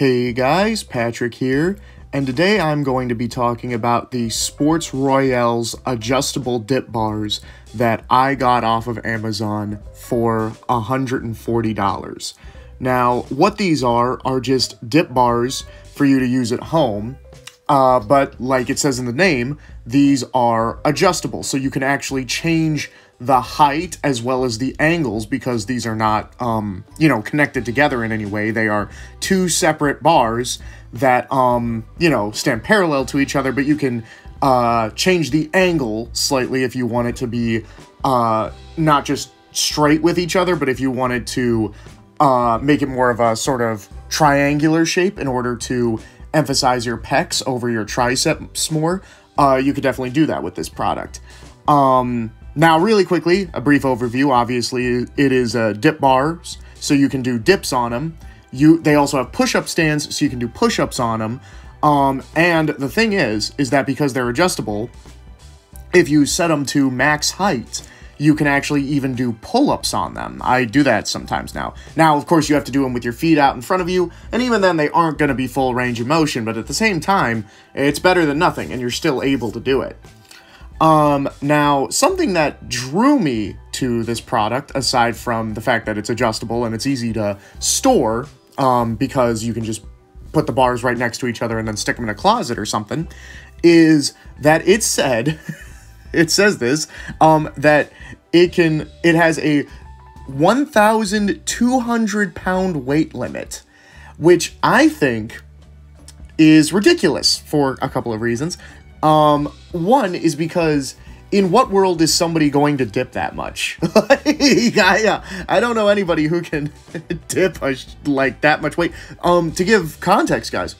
Hey guys, Patrick here, and today I'm going to be talking about the Sportsroyals adjustable dip bars that I got off of Amazon for $140. Now, what these are are just dip bars for you to use at home, uh, but like it says in the name, these are adjustable, so you can actually change the height as well as the angles because these are not, um, you know, connected together in any way. They are two separate bars that, um, you know, stand parallel to each other, but you can uh, change the angle slightly if you want it to be uh, not just straight with each other, but if you wanted to uh, make it more of a sort of triangular shape in order to emphasize your pecs over your triceps more, uh, you could definitely do that with this product. Um, now, really quickly, a brief overview. Obviously, it is uh, dip bars, so you can do dips on them. You they also have push-up stands, so you can do push-ups on them. Um, and the thing is, is that because they're adjustable, if you set them to max height, you can actually even do pull-ups on them. I do that sometimes now. Now, of course, you have to do them with your feet out in front of you, and even then, they aren't going to be full range of motion. But at the same time, it's better than nothing, and you're still able to do it. Um, now, something that drew me to this product, aside from the fact that it's adjustable and it's easy to store, um, because you can just put the bars right next to each other and then stick them in a closet or something, is that it said, it says this, um, that it can, it has a 1,200 pound weight limit, which I think is ridiculous for a couple of reasons. Um, one is because in what world is somebody going to dip that much? I, uh, I don't know anybody who can dip a, like that much weight. Um, to give context, guys,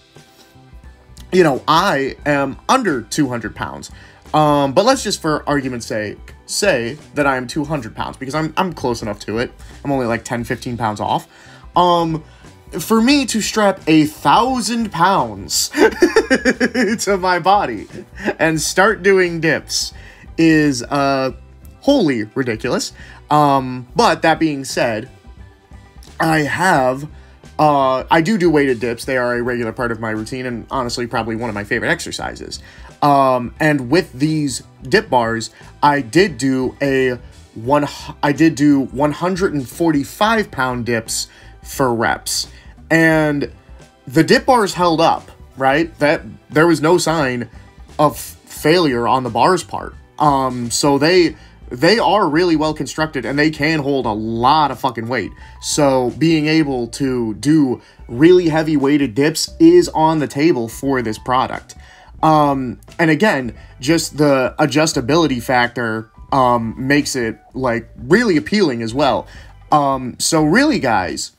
you know, I am under 200 pounds. Um, but let's just for argument's sake say that I am 200 pounds because I'm, I'm close enough to it. I'm only like 10, 15 pounds off. Um, for me to strap a thousand pounds to my body and start doing dips is uh wholly ridiculous. Um, but that being said, I have uh, I do do weighted dips. They are a regular part of my routine, and honestly, probably one of my favorite exercises. Um, and with these dip bars, I did do a one. I did do 145 pound dips for reps and the dip bars held up, right? That there was no sign of failure on the bars part. Um, so they they are really well constructed and they can hold a lot of fucking weight. So being able to do really heavy weighted dips is on the table for this product. Um, and again, just the adjustability factor um, makes it like really appealing as well. Um, so really, guys,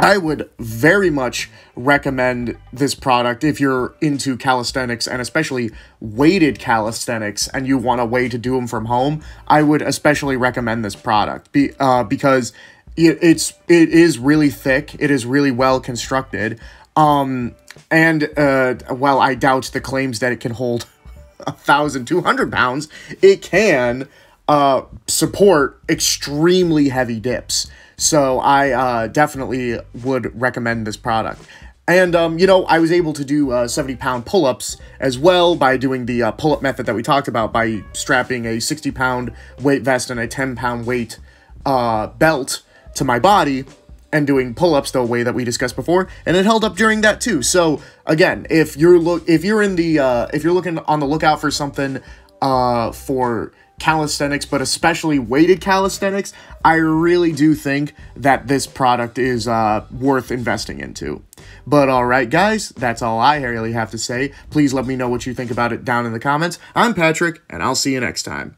I would very much recommend this product if you're into calisthenics and especially weighted calisthenics and you want a way to do them from home. I would especially recommend this product be, uh, because it, it's it is really thick. It is really well constructed. Um, and uh, while I doubt the claims that it can hold a thousand two hundred pounds, it can uh, support extremely heavy dips. So I uh, definitely would recommend this product. And, um, you know, I was able to do uh, 70 pound pull ups as well by doing the uh, pull up method that we talked about by strapping a 60 pound weight vest and a 10 pound weight uh, belt to my body and doing pull-ups the way that we discussed before and it held up during that too so again if you're look if you're in the uh if you're looking on the lookout for something uh for calisthenics, but especially weighted calisthenics, I really do think that this product is uh, worth investing into. But all right, guys, that's all I really have to say. Please let me know what you think about it down in the comments. I'm Patrick, and I'll see you next time.